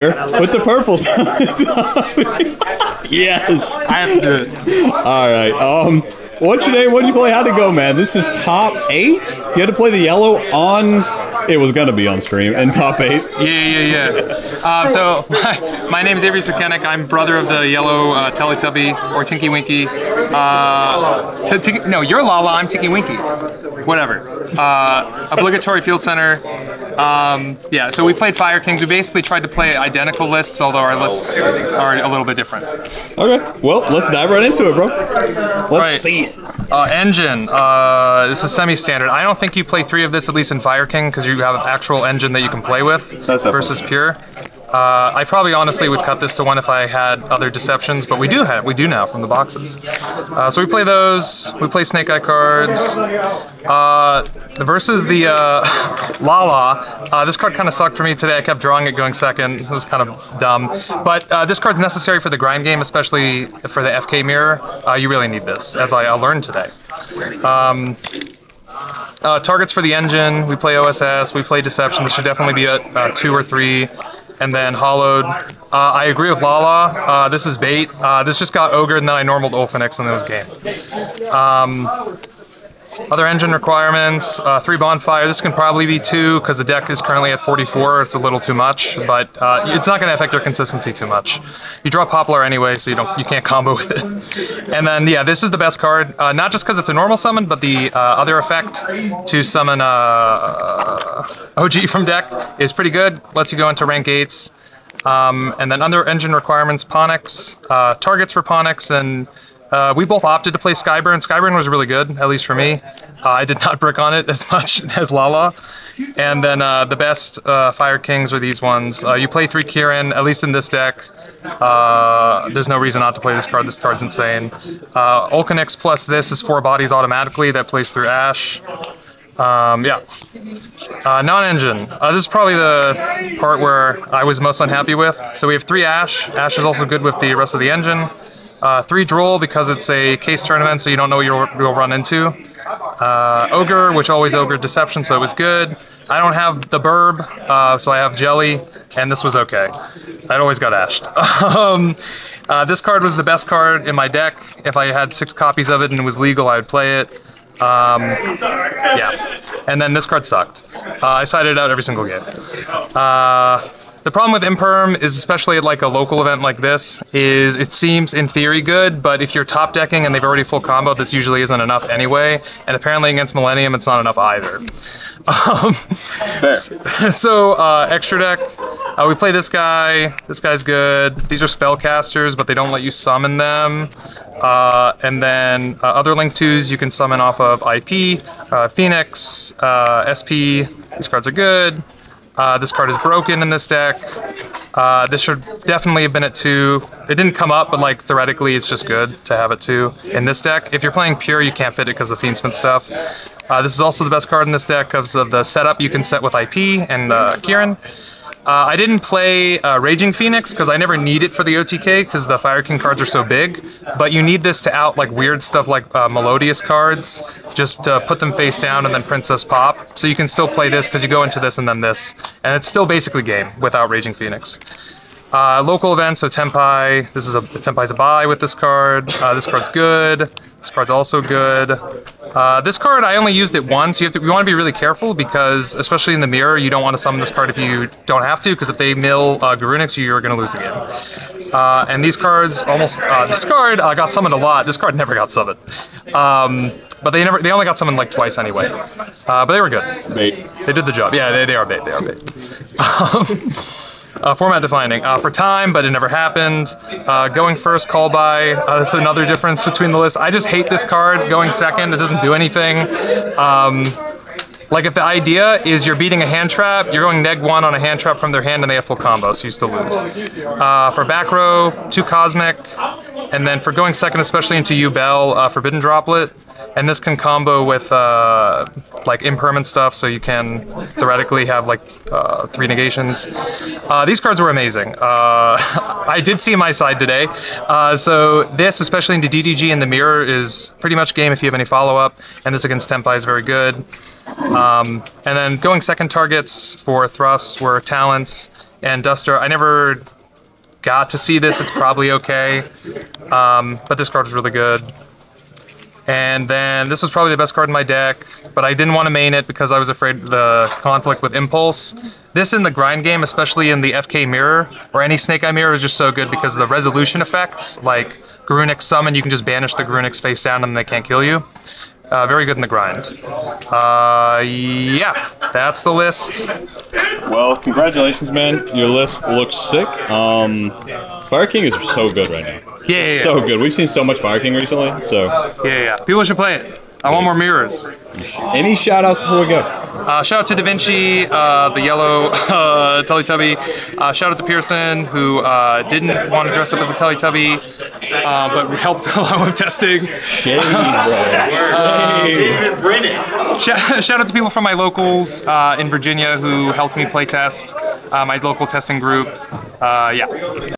with the purple. yes. I have to do it. All right. Um, what's your name? What'd you play? How'd it go, man? This is top eight. You had to play the yellow on. It was gonna be on stream and top eight. Yeah, yeah, yeah. Uh, so my, my name is Avery Sukienik. I'm brother of the yellow uh, Teletubby or Tinky Winky. Uh, t- t- no, you're Lala. I'm Tinky Winky. Whatever. Uh, obligatory field center. Um, yeah. So we played Fire Kings. We basically tried to play identical lists, although our lists are a little bit different. Okay. Well, let's dive right into it, bro. Let's Right. see it. Uh, engine. Uh, this is semi-standard. I don't think you play three of this at least in Fire King because you have an actual engine that you can play with versus pure. Uh, I probably honestly would cut this to one if I had other deceptions, but we do have we do now from the boxes. Uh, so we play those. We play Snake Eye cards. Uh, versus the uh, Lala. Uh, this card kind of sucked for me today. I kept drawing it going second. It was kind of dumb. But uh, this card's necessary for the grind game, especially for the FK mirror. Uh, you really need this, as I, I learned today. Um, uh, targets for the engine. We play OSS. We play Deception. This should definitely be at uh, two or three. And then Hollowed. Uh, I agree with Lala. Uh, this is bait. Uh, this just got Ogre, and then I normaled Ulcanix, and then it was game. Um, other engine requirements, uh, three bonfire. This can probably be two because the deck is currently at 44. It's a little too much, but uh, it's not going to affect your consistency too much. You draw Poplar anyway, so you don't you can't combo with it. And then yeah, this is the best card, uh, not just because it's a normal summon, but the uh, other effect to summon uh, OG from deck is pretty good. Lets you go into rank eights. Um, and then under engine requirements, Ponix, uh, targets for Ponix, and uh, we both opted to play Skyburn. Skyburn was really good, at least for me. Uh, I did not brick on it as much as Lala. And then uh, the best uh, Fire Kings are these ones. Uh, you play three Kirin, at least in this deck. Uh, there's no reason not to play this card. This card's insane. Uh, Ulcanix plus this is four bodies automatically. That plays through Ash. Um, yeah. Uh, non-engine. Uh, this is probably the part where I was most unhappy with. So we have three Ash. Ash is also good with the rest of the engine. Uh, three Droll because it's a case tournament, so you don't know what you'll, you'll run into. Uh, Ogre, which always Ogre Deception, so it was good. I don't have the Burb, uh, so I have Jelly, and this was okay. I'd always got ashed. um, uh, this card was the best card in my deck. If I had six copies of it and it was legal, I would play it. Um, yeah. And then this card sucked. Uh, I sided out every single game. The problem with Imperm is, especially at like a local event like this, is it seems in theory good, but if you're top decking and they've already full combo, this usually isn't enough anyway. And apparently against Millennium, it's not enough either. Um, so uh, extra deck, uh, we play this guy. This guy's good. These are spellcasters, but they don't let you summon them. Uh, and then uh, other link twos you can summon off of IP, uh, Phoenix, uh, SP. These cards are good. Uh, this card is broken in this deck. Uh, this should definitely have been at two. It didn't come up, but like theoretically, it's just good to have it two in this deck. If you're playing pure, you can't fit it because of the Fiendsmith stuff. Uh, this is also the best card in this deck because of the setup you can set with IP and uh, Kirin. Uh, I didn't play uh, Raging Phoenix because I never need it for the OTK because the Fire King cards are so big. But you need this to out like weird stuff like uh, Melodious cards, just to put them face down and then Princess Pop. So you can still play this because you go into this and then this, and it's still basically game without Raging Phoenix. Uh, local events, so Tenpai. This is a Tenpai's a buy with this card. Uh, this card's good. This card's also good. Uh, this card I only used it once. You have to. You want to be really careful because, especially in the mirror, you don't want to summon this card if you don't have to. Because if they mill uh, Garunix, you're going to lose again. Uh, and these cards almost. Uh, this card uh, got summoned a lot. This card never got summoned. Um, but they never. They only got summoned like twice anyway. Uh, but they were good. Bait. They did the job. Yeah, they, they are bait. They are bait. Um, uh, format defining. Uh, for time, but it never happened. Uh, going first, call by. Uh, that's another difference between the list. I just hate this card. Going second, it doesn't do anything. Um, like if the idea is you're beating a hand trap, you're going neg one on a hand trap from their hand and they have full combo, so you still lose. Uh, for back row, two cosmic, and then for going second, especially into Yubel, uh, Forbidden Droplet, and this can combo with uh, like impermanent stuff, so you can theoretically have like uh, three negations. Uh, these cards were amazing. Uh, I did see my side today, uh, so this, especially into DDG and the mirror, is pretty much game if you have any follow up, and this against Tenpai is very good. Um, and then going second targets for thrust were talents and duster. I never got to see this. It's probably okay, um, but this card was really good. And then this was probably the best card in my deck, but I didn't want to main it because I was afraid the conflict with Impulse. This in the grind game, especially in the FK Mirror or any Snake Eye Mirror, is just so good because of the resolution effects. Like Garunix Summon, you can just banish the Garunix face down and they can't kill you. Uh, very good in the grind. Uh, yeah, that's the list. Well, congratulations, man. Your list looks sick. Um, Fire King is so good right now. Yeah, yeah, yeah. So good. We've seen so much Fire King recently. So, yeah, yeah. People should play it. I want more mirrors. any shout outs before we go? Uh, shout out to Da Vinci, uh, the yellow uh, Teletubby. Uh, shout out to Pearson, who uh, didn't want to dress up as a Teletubby, uh, but helped along with testing. Shady, bro. David Brennan. Shout, shout out to people from my locals uh, in Virginia who helped me play test, uh, my local testing group. Uh, yeah.